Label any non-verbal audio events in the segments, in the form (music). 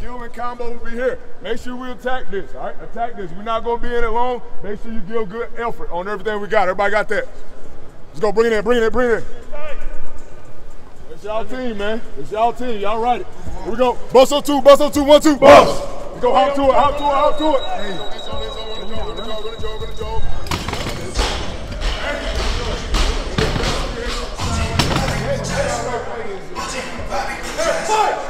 Skill and combo will be here. Make sure we attack this, all right? Attack this. We're not going to be in it long. Make sure you give good effort on everything we got. Everybody got that? Let's go. Bring it in, bring it in, bring it in. It's y'all team, man. It's y'all team. Y'all right it. Here we go. Bust up two, bust up two, one, two, bust. Let's go hop to it, hop to it, hop to it.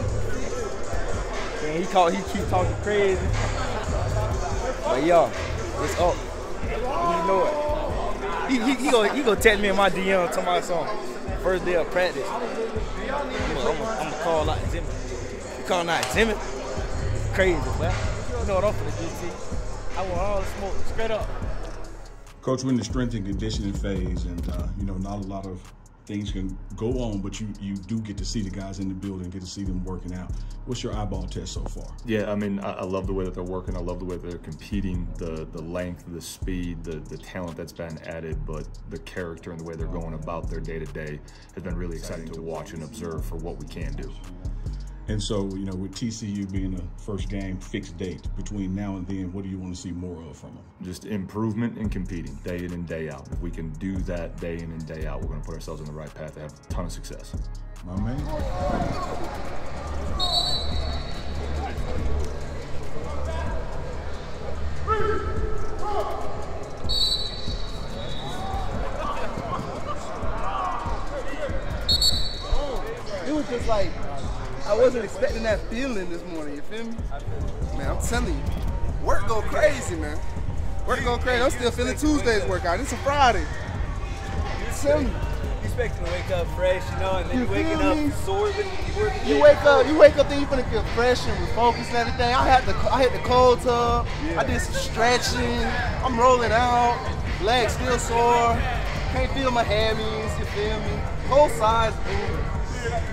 And he called, he keep talking crazy. But y'all, it's up. You know it. He, he, he gonna he gonna text me in my DM to my song. First day of practice. I'm gonna, call out Zimmy. You calling out Zimmy? Crazy, man. You know what I'm finna do, T. I want all the smoke, straight up. Coach, we're in the strength and conditioning phase, and uh, you know, not a lot of things can go on, but you you do get to see the guys in the building, get to see them working out. What's your eyeball test so far? Yeah, I mean, I, I love the way that they're working. I love the way they're competing, the the length, the speed, the the talent that's been added, but the character and the way they're going about their day to day has been really exciting to watch and observe for what we can do. And so, you know, with TCU being a first game fixed date between now and then, what do you want to see more of from them? Just improvement and competing day in and day out. If we can do that day in and day out, we're going to put ourselves on the right path to have a ton of success. My man. It was just like I wasn't expecting that feeling this morning. You feel me? Man, I'm telling you, work go crazy, man. Work go crazy. I'm still feeling Tuesday's workout. It's a Friday. I'm telling you. You expecting to wake up fresh, you know, and then You you waking feel up me? sore, but you working. You wake up, you wake up, then you finna feel fresh and refocused and everything. I had the, I hit the cold tub. I did some stretching. I'm rolling out. Legs still sore. Can't feel my hammies. You feel me? Both sides.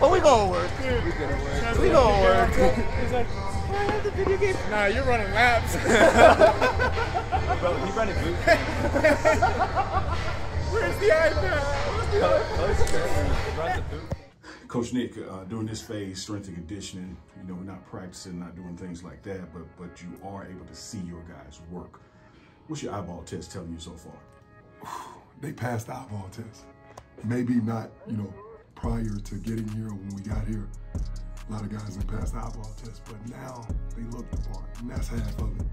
But we gonna work. We gonna work. We gonna work. He's like, "Oh, I have the video game. Nah, you're running laps. (laughs) Bro, he running boots. (laughs) Where's the iPad? Runs a boot. Coach Nick, uh, during this phase, strength and conditioning, you know, we're not practicing, not doing things like that, but but you are able to see your guys work. What's your eyeball test telling you so far? they passed the eyeball test. Maybe not, you know, prior to getting here when we got here. A lot of guys have passed the eyeball test, but now they look the part, and that's half of it.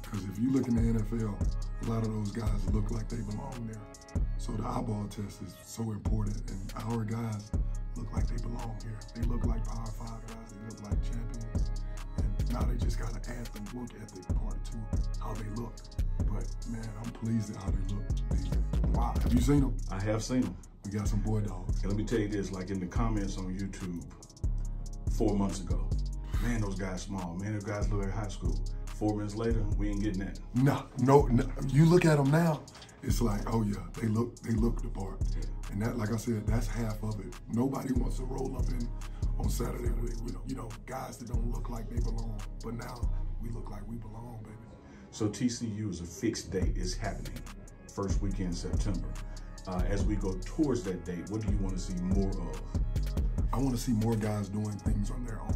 Because if you look in the NFL, a lot of those guys look like they belong there. So the eyeball test is so important, and our guys look like they belong here. They look like Power Five guys. They look like champions. And now they just got to add the work ethic part to how they look. But man, I'm pleased at how they look. Wow, have you seen them? I have seen them. We got some boy dogs. And let me tell you this, like in the comments on YouTube four months ago, man, those guys small. Man, those guys look like high school. Four minutes later, we ain't getting that. No, no, no. You look at them now, it's like, oh yeah, they look, they look the part. And that, like I said, that's half of it. Nobody wants to roll up in on Saturday with, with you know, guys that don't look like they belong. But now we look like we belong, baby. So TCU is a fixed date. It's happening. First weekend September. Uh, as we go towards that date, what do you want to see more of? I want to see more guys doing things on their own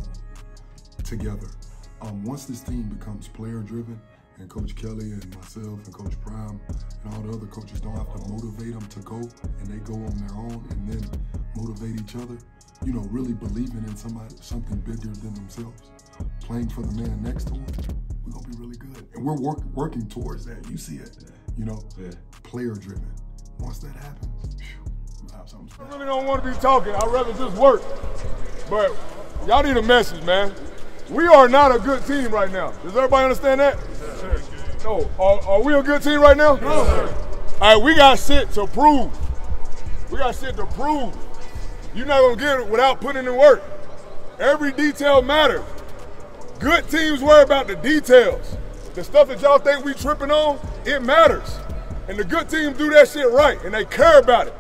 together. Um, once this team becomes player driven, and Coach Kelly and myself and Coach Prime and all the other coaches don't have to motivate them to go, and they go on their own and then motivate each other. You know, really believing in somebody, something bigger than themselves, playing for the man next to them. We're gonna be really good, and we're work, working towards that. You see it, you know, Yeah. player driven. Once that happens, phew, we'll I really don't want to be talking. I'd rather just work. But y'all need a message, man. We are not a good team right now. Does everybody understand that? No. Are, are we a good team right now? No. All right, we got shit to prove. We got shit to prove. You're not gonna get it without putting in work. Every detail matters. Good teams worry about the details. The stuff that y'all think we tripping on, it matters. And the good teams do that shit right, and they care about it.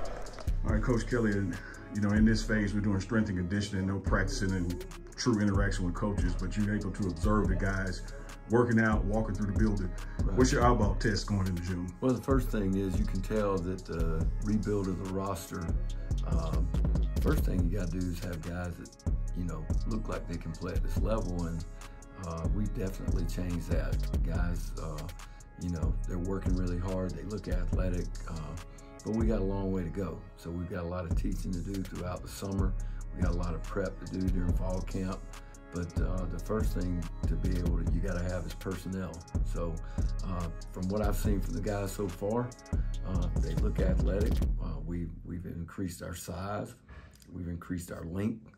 All right, Coach Kelly, you know, in this phase, we're doing strength and conditioning, no practicing and true interaction with coaches, but you're able to observe the guys working out, walking through the building. Right. What's your eyeball test going into June? Well, the first thing is you can tell that the rebuild of the roster, um, first thing you got to do is have guys that, you know, look like they can play at this level. And uh, we definitely changed that. Guys, uh, you know, they're working really hard. They look athletic. Uh, but we got a long way to go. So we've got a lot of teaching to do throughout the summer. We got a lot of prep to do during fall camp. But uh, the first thing to be able to, you got to have is personnel. So uh, from what I've seen from the guys so far, uh, they look athletic. Uh, we, we've increased our size. We've increased our length.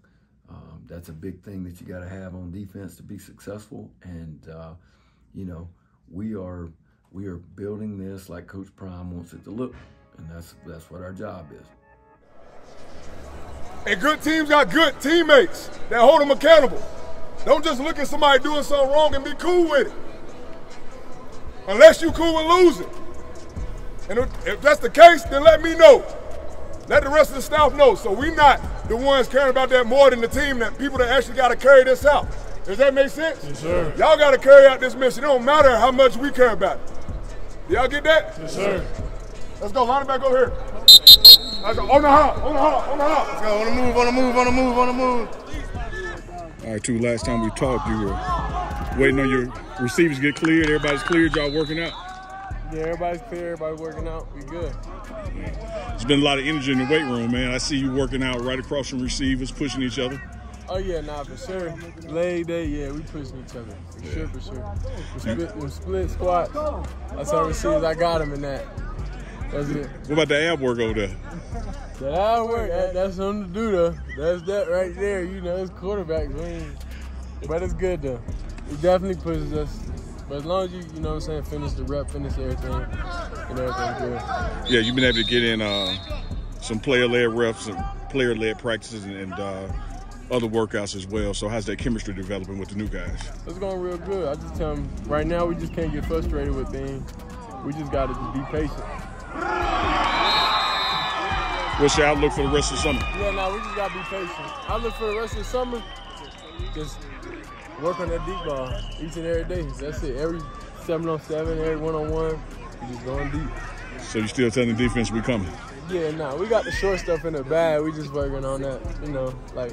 Um, that's a big thing that you got to have on defense to be successful. And, uh, you know, we are, we are building this like Coach Prime wants it to look. And that's, that's what our job is. And good teams got good teammates that hold them accountable. Don't just look at somebody doing something wrong and be cool with it. Unless you cool with losing. And if that's the case, then let me know. Let the rest of the staff know. So we're not the ones caring about that more than the team, that people that actually got to carry this out. Does that make sense? Yes, sir. Y'all got to carry out this mission. It don't matter how much we care about it. Y'all get that? Yes, sir. Let's go. Line it back over here. Let's go. On the hop. On the hop. On the hop. Let's go. On the move. On the move. On the move. On the move. All right, too. Last time we talked, you were waiting on your receivers to get cleared. Everybody's cleared. Y'all working out. Yeah, everybody's clear. Everybody's working out. We good. There's been a lot of energy in the weight room, man. I see you working out right across from receivers, pushing each other. Oh yeah, nah, for sure. Leg day, yeah, we pushing each other. For yeah. sure, for sure. The split, split squat. That's how we receivers. I got him in that. That's it. What about the ab work over there? The ab work, that, that's something to do though. That's that right there. You know, it's quarterbacks. but it's good though. It definitely pushes us. But as long as you, you know what I'm saying, finish the rep, finish everything, and everything's good. Yeah, you've been able to get in uh, some player-led reps and player-led practices and, and uh, other workouts as well. So how's that chemistry developing with the new guys? It's going real good. I just tell them right now we just can't get frustrated with things. We just got to just be patient. What's your outlook for the rest of the summer? Yeah, now we just gotta be patient. I look for the rest of the summer, just work on that deep ball each and every day. That's it. Every seven on seven, every one on one, we just going deep. So you still telling the defense we coming? Yeah, nah, we got the short stuff in the bag. We just working on that, you know, like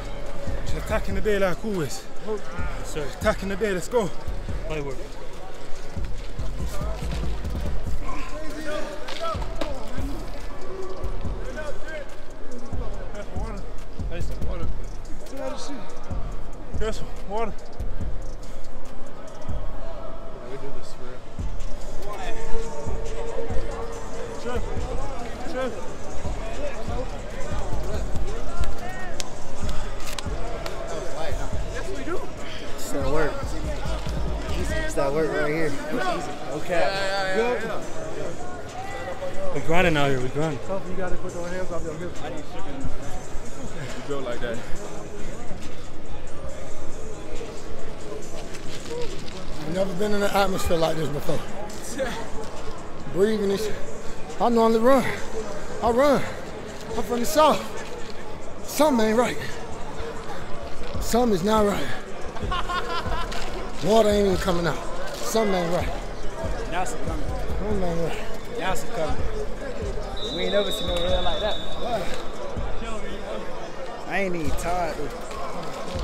Attacking the day like always. Sorry. Attacking the day, let's go. Body work. Yes, water. We do this for Chef. Chef. That work right here. Okay. Yeah, yeah, yeah, We're grinding out here. We're grinding. Something you got to put your hands off your hips. I need chicken. You built like that. I've never been in an atmosphere like this before. (laughs) Breathing this. I normally run. I run. I'm from the south. Something ain't right. Something is not right. (laughs) Water ain't even coming out. Something ain't right. That's coming. Something ain't right. That's coming. We ain't never seen no rain like that. I ain't even tired though.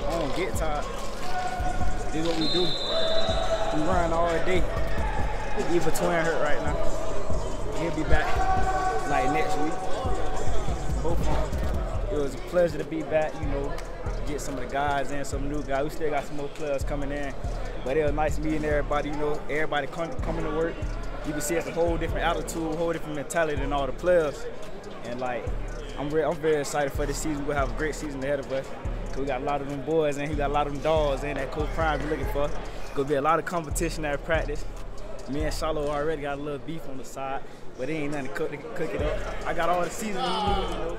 I don't get tired. This is what we do. We run all day. Eva Twin hurt right now. He'll be back like next week. Both. It was a pleasure to be back, you know, get some of the guys in, some new guys. We still got some more players coming in. But it was nice meeting everybody, you know, everybody come, coming to work. You can see it's a whole different attitude, whole different mentality than all the players. And like, I'm, re- I'm very excited for this season. We'll have a great season ahead of us. We got a lot of them boys and we got a lot of them dogs in that Coach Prime be looking for. Gonna be a lot of competition at practice. Me and Shilo already got a little beef on the side, but it ain't nothing to cook, cook it up. I got all the need, you know.